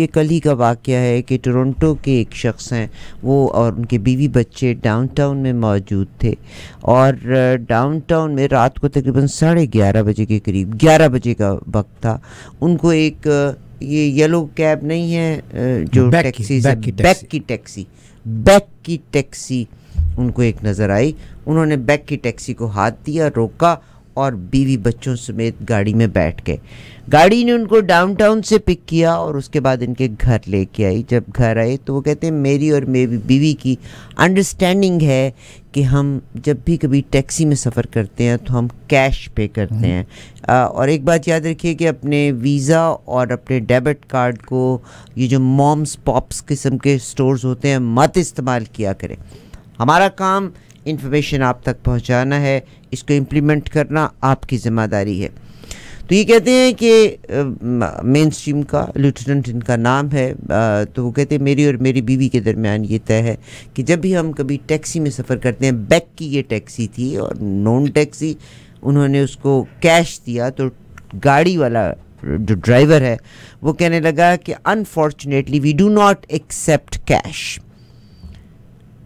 ये कल ही का वाक़ है कि टोरंटो के एक शख्स हैं वो और उनके बीवी बच्चे डाउनटाउन में मौजूद थे। और डाउनटाउन में रात को तकरीबन साढ़े ग्यारह बजे के करीब ग्यारह बजे का वक्त था। उनको एक ये येलो कैब नहीं है जो टैक्सी बैक की बैक की टैक्सी बैक की टैक्सी उनको एक नज़र आई। उन्होंने बैक की टैक्सी को हाथ दिया रोका और बीवी बच्चों समेत गाड़ी में बैठ गए। गाड़ी ने उनको डाउनटाउन से पिक किया और उसके बाद इनके घर लेके आई। जब घर आए तो वो कहते हैं मेरी और मेरी बीवी की अंडरस्टैंडिंग है कि हम जब भी कभी टैक्सी में सफ़र करते हैं तो हम कैश पे करते हैं। आ, और एक बात याद रखिए कि अपने वीज़ा और अपने डेबिट कार्ड को ये जो मॉम्स पॉप्स किस्म के स्टोर्स होते हैं मत इस्तेमाल किया करें। हमारा काम इन्फॉर्मेशन आप तक पहुंचाना है इसको इम्प्लीमेंट करना आपकी ज़िम्मेदारी है। तो ये कहते हैं कि मेन स्ट्रीम का लेफ्टिनेंट इनका नाम है अ, तो वो कहते हैं मेरी और मेरी बीवी के दरमियान ये तय है कि जब भी हम कभी टैक्सी में सफ़र करते हैं बैक की ये टैक्सी थी और नॉन टैक्सी उन्होंने उसको कैश दिया तो गाड़ी वाला जो ड्राइवर है वो कहने लगा कि unfortunately we do not accept cash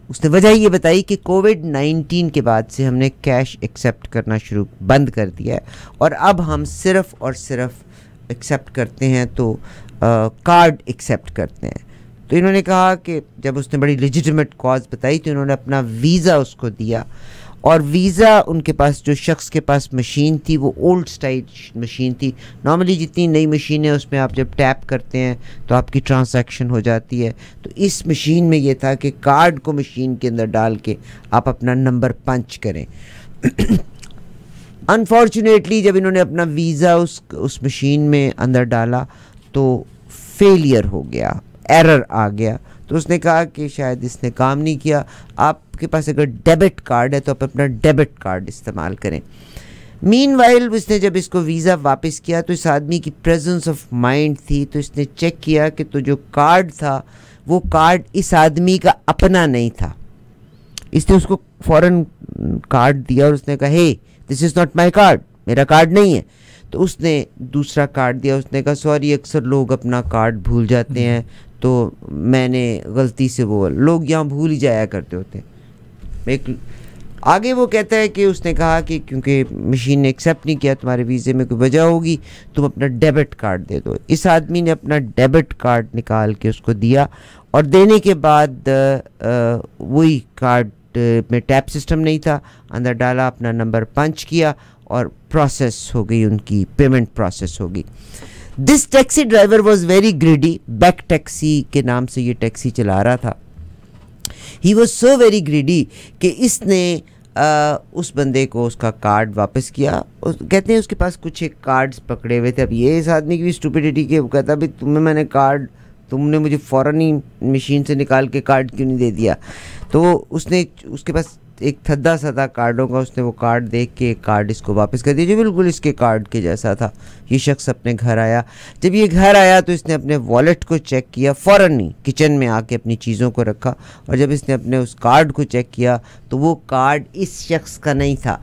उसने वजह ये बताई कि कोविड 19 के बाद से हमने कैश एक्सेप्ट करना शुरू, बंद कर दिया है। और अब हम सिर्फ़ और सिर्फ़ एक्सेप्ट करते हैं तो कार्ड एक्सेप्ट करते हैं। तो इन्होंने कहा कि जब उसने बड़ी लिजिटमेट कॉज बताई तो इन्होंने अपना वीज़ा उसको दिया। और वीज़ा उनके पास, जो शख्स के पास मशीन थी, वो ओल्ड स्टाइल मशीन थी। नॉर्मली जितनी नई मशीन है उसमें आप जब टैप करते हैं तो आपकी ट्रांसैक्शन हो जाती है। तो इस मशीन में ये था कि कार्ड को मशीन के अंदर डाल के आप अपना नंबर पंच करें। अनफॉर्चुनेटली जब इन्होंने अपना वीज़ा उस उस मशीन में अंदर डाला तो फेलियर हो गया, एरर आ गया। तो उसने कहा कि शायद इसने काम नहीं किया। आपके पास अगर डेबिट कार्ड है तो आप अपना डेबिट कार्ड इस्तेमाल करें। मीन वाइल उसने जब इसको वीज़ा वापस किया तो इस आदमी की प्रेजेंस ऑफ़ माइंड थी। तो इसने चेक किया कि तो जो कार्ड था, वो कार्ड इस आदमी का अपना नहीं था। इसने उसको फ़ौरन कार्ड दिया और उसने कहा, hey this is not my card मेरा कार्ड नहीं है। तो उसने दूसरा कार्ड दिया। उसने कहा सॉरी अक्सर लोग अपना कार्ड भूल जाते हैं। तो मैंने गलती से वो, लोग यहाँ भूल ही जाया करते होते। एक, आगे वो कहता है कि उसने कहा कि क्योंकि मशीन ने एक्सेप्ट नहीं किया, तुम्हारे वीज़े में कोई वजह होगी, तुम अपना डेबिट कार्ड दे दो। इस आदमी ने अपना डेबिट कार्ड निकाल के उसको दिया और देने के बाद वही कार्ड में टैप सिस्टम नहीं था। अंदर डाला, अपना नंबर पंच किया और प्रोसेस हो गई, उनकी पेमेंट प्रोसेस हो गई। This taxi driver was very greedy Beck taxi के नाम से ये टैक्सी चला रहा था। He was so very greedy कि इसने आ, उस बंदे को उसका कार्ड वापस किया। उस, कहते हैं उसके पास कुछ एक कार्ड्स पकड़े हुए थे। अब ये इस आदमी की भी स्टूपिडिटी के वो कहता भाई तुम्हें मैंने कार्ड तुमने मुझे फ़ौरन ही मशीन से निकाल के कार्ड क्यों नहीं दे दिया? तो उसने उसके पास एक थद्दा सा था कार्डों का उसने वो कार्ड देख के एक कार्ड इसको वापस कर दिया, जो बिल्कुल इसके कार्ड के जैसा था। ये शख्स अपने घर आया। जब ये घर आया तो इसने अपने वॉलेट को चेक किया फ़ौर ही किचन में आके अपनी चीज़ों को रखा और जब इसने अपने उस कार्ड को चेक किया तो वो कार्ड इस शख्स का नहीं था।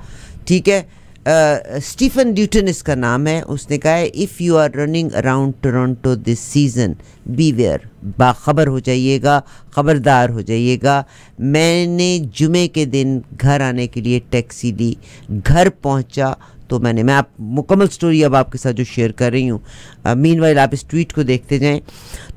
ठीक है? स्टीफन ड्यूटन इसका नाम है उसने कहा है if you are running around Toronto this season beware बाखबर हो जाइएगा ख़बरदार हो जाइएगा मैंने जुमे के दिन घर आने के लिए टैक्सी ली, घर पहुँचा तो मैंने, मैं आप, मुकम्मल स्टोरी अब आपके साथ जो शेयर कर रही हूँ। मीन वाइल आप इस ट्वीट को देखते जाएँ।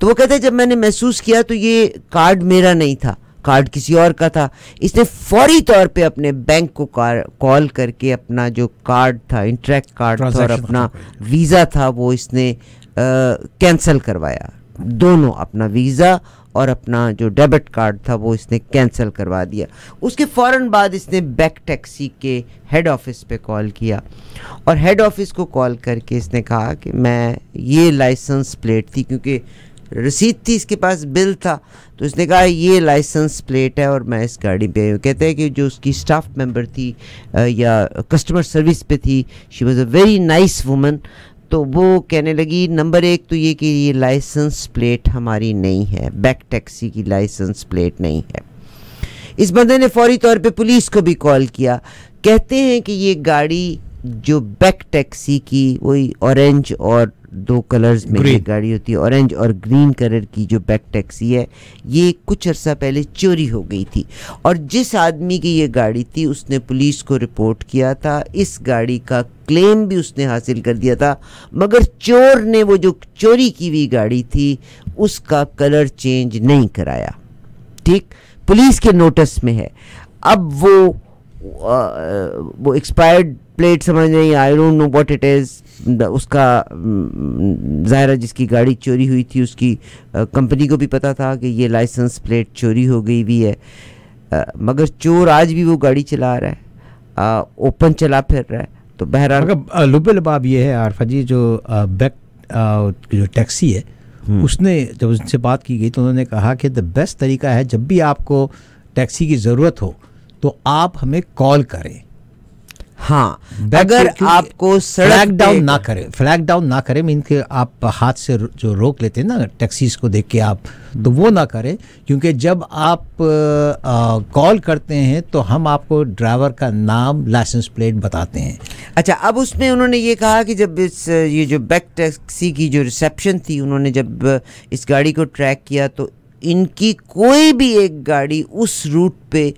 तो वो कहते हैं, जब मैंने महसूस किया तो ये कार्ड मेरा नहीं था। कार्ड किसी और का था। इसने फौरी तौर पे अपने बैंक को कॉल करके अपना जो कार्ड था इंटरेक्ट कार्ड था और अपना वीज़ा था वो इसने कैंसिल करवाया। दोनों अपना वीज़ा और अपना जो डेबिट कार्ड था वो इसने कैंसिल करवा दिया। उसके फ़ौरन बाद इसने बैक टैक्सी के हेड ऑफ़िस पे कॉल किया और हेड ऑफ़िस को कॉल करके इसने कहा कि मैं ये लाइसेंस प्लेट थी क्योंकि रसीद थी इसके पास, बिल था। तो उसने कहा, ये लाइसेंस प्लेट है और मैं इस गाड़ी पे आई हूँ। कहते हैं कि जो उसकी स्टाफ मेंबर थी या कस्टमर सर्विस पे थी she was a very nice woman तो वो कहने लगी नंबर एक तो ये कि ये लाइसेंस प्लेट हमारी नहीं है बैक टैक्सी की लाइसेंस प्लेट नहीं है। इस बंदे ने फौरी तौर पे पुलिस को भी कॉल किया। कहते हैं कि ये गाड़ी जो बैक टैक्सी की, वही ऑरेंज और दो कलर्स में ये गाड़ी होती है ऑरेंज और ग्रीन कलर की जो बैक टैक्सी है ये कुछ अर्सा पहले चोरी हो गई थी। और जिस आदमी की ये गाड़ी थी उसने पुलिस को रिपोर्ट किया था इस गाड़ी का क्लेम भी उसने हासिल कर दिया था मगर चोर ने वो जो चोरी की हुई गाड़ी थी उसका कलर चेंज नहीं कराया। ठीक? पुलिस के नोटिस में है। अब वो वो एक्सपायर्ड प्लेट समझ नहीं I don't know what it is उसका ज़ाहिर जिसकी गाड़ी चोरी हुई थी उसकी कंपनी को भी पता था कि ये लाइसेंस प्लेट चोरी हो गई भी है मगर चोर आज भी वो गाड़ी चला रहा है ओपन चला फिर रहा है तो बहरहाल लुबे लबाब ये है आरफा जी जो बैक जो टैक्सी है हम्म। उसने जब उनसे बात की गई तो उन्होंने कहा कि द बेस्ट तरीका है जब भी आपको टैक्सी की ज़रूरत हो तो आप हमें कॉल करें। हाँ अगर आपको फ्लैग डाउन ना करें। फ्लैग डाउन ना करें मीन के आप हाथ से जो रोक लेते हैं ना टैक्सीज को देख के आप तो वो ना करें। क्योंकि जब आप कॉल करते हैं तो हम आपको ड्राइवर का नाम लाइसेंस प्लेट बताते हैं। अच्छा अब उसमें उन्होंने ये कहा कि जब इस ये जो बैक टैक्सी की जो रिसेप्शन थी उन्होंने जब इस गाड़ी को ट्रैक किया तो इनकी कोई भी एक गाड़ी उस रूट पे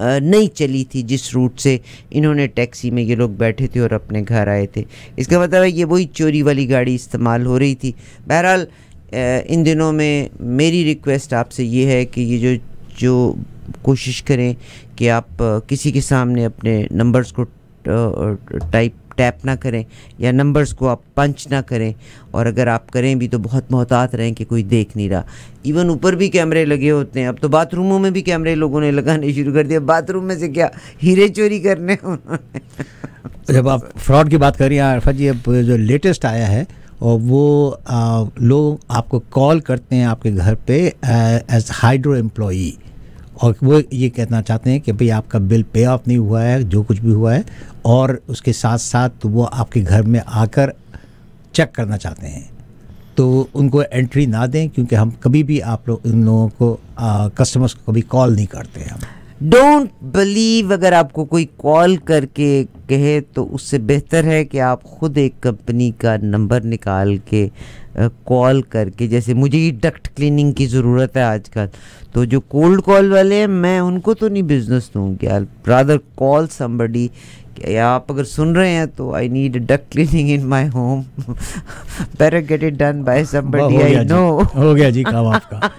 नहीं चली थी जिस रूट से इन्होंने टैक्सी में ये लोग बैठे थे और अपने घर आए थे। इसका मतलब है ये वही चोरी वाली गाड़ी इस्तेमाल हो रही थी। बहरहाल इन दिनों में मेरी रिक्वेस्ट आपसे ये है कि ये जो जो कोशिश करें कि आप किसी के सामने अपने नंबर्स को टाइप टैप ना करें, या नंबर्स को आप पंच ना करें, और अगर आप करें भी तो बहुत मोहतात रहें कि कोई देख नहीं रहा। इवन ऊपर भी कैमरे लगे होते हैं, अब तो बाथरूमों में भी कैमरे लोगों ने लगाने शुरू कर दिया। बाथरूम में से क्या हीरे चोरी करने जब आप फ्रॉड की बात करिए आरफा जी, अब जो लेटेस्ट आया है, और वो लोग आपको कॉल करते हैं आपके घर पे एज हाइड्रो एम्प्लॉई और वो ये कहना चाहते हैं कि भाई आपका बिल पे ऑफ़ नहीं हुआ है, जो कुछ भी हुआ है, और उसके साथ साथ वो आपके घर में आकर चेक करना चाहते हैं। तो उनको एंट्री ना दें, क्योंकि हम कभी भी आप लोग, इन लोगों को कस्टमर्स को कभी कॉल नहीं करते हम। डोंट बिलीव अगर आपको कोई कॉल करके कहे तो उससे बेहतर है कि आप खुद एक कंपनी का नंबर निकाल के कॉल करके जैसे मुझे ही डक्ट क्लीनिंग की ज़रूरत है आजकल। तो जो कोल्ड कॉल वाले हैं मैं उनको तो नहीं बिज़नेस दूँगी यार। ब्रादर कॉल समबडी या आप अगर सुन रहे हैं तो I need duct cleaning in my home better get it done by somebody I know हो गया जी काम आपका।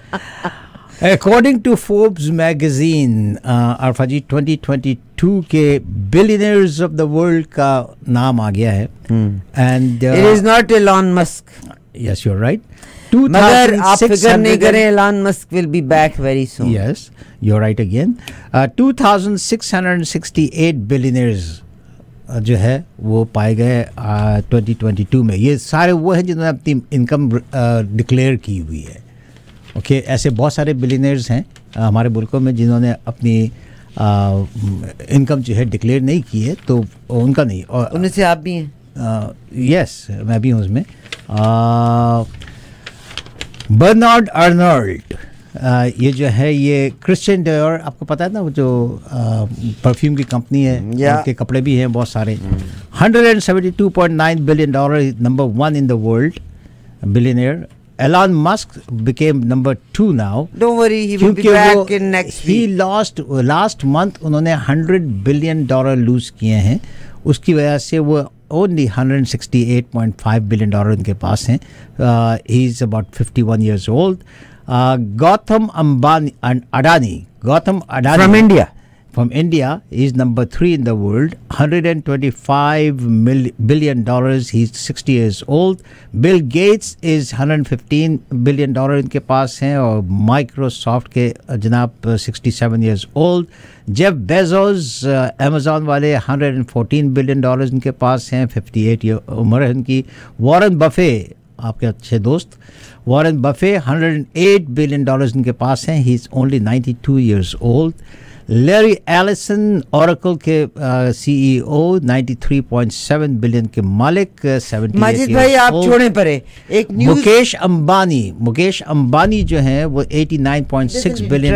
अकॉर्डिंग टू फोर्ब्स मैगजीन अरफाजी 2022 के बिलियनर्स ऑफ़ द वर्ल्ड का नाम आ गया है। And it is not Elon Musk you are right मगर आप फ़िक्र नहीं करें Elon Musk will be back very soon yes you are right again 2668 billionaires जो है वो पाए गए ट्वेंटी ट्वेंटी टू में। ये सारे वो हैं जिन्होंने अपनी इनकम डिक्लेयर की हुई है। ओके okay, ऐसे बहुत सारे बिलीनर्स हैं हमारे मुल्कों में जिन्होंने अपनी इनकम जो है डिक्लेयर नहीं की है तो उनका नहीं और उनमें से आप भी हैं। यस मैं भी हूँ उसमें। बर्नार्ड अर्नल्ड ये जो है ये क्रिश्चियन डेयर आपको पता है ना वो जो परफ्यूम की कंपनी है yeah. उनके कपड़े भी हैं बहुत सारे hundred and seventy two point nine billion dollar number one in the world billionaire Elon Musk became number two now. Don't worry, he will be back in next week. He lost last month उन्होंने 100 billion dollar lose किए हैं उसकी वजह से वो only 168.5 billion dollar उनके पास हैं। He is about 51 years old Gautam Ambani Adani Gautam Adani from India from India. He's number three in the world. 125 mil- billion dollars. He's 60 years old. Bill Gates is 115 billion dollar इनके पास हैं और Microsoft के जनाब 67 years old. Jeff Bezos Amazon वाले 114 billion dollars इनके पास हैं 58 ईयर उम्र है इनकी वॉरेन बफे आपके अच्छे दोस्त Warren Buffett 108 billion dollars इनके पास हैं। He is only 92 years old Larry Ellison Oracle के सीईओ 93.7 बिलियन के मालिक uh, माजिद भाई आप छोड़े परे। एक मुकेश अंबानी मुकेश अंबानी जो है वो 89.6 billion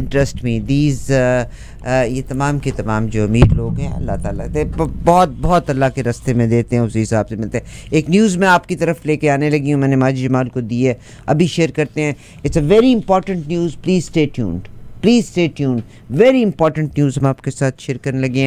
interest me. These, uh, uh, ये तमाम के तमाम जो अमीर लोग हैं अल्लाह ताला दे बहुत बहुत अल्लाह के रास्ते में देते हैं उसी हिसाब से मिलते हैं। एक न्यूज़ मैं आपकी तरफ़ लेके आने लगी हूँ। मैंने माजी जमाल को दी है, अभी शेयर करते हैं। It's a very important news please stay tuned please stay tuned very important news हम आपके साथ शेयर करने लगे हैं।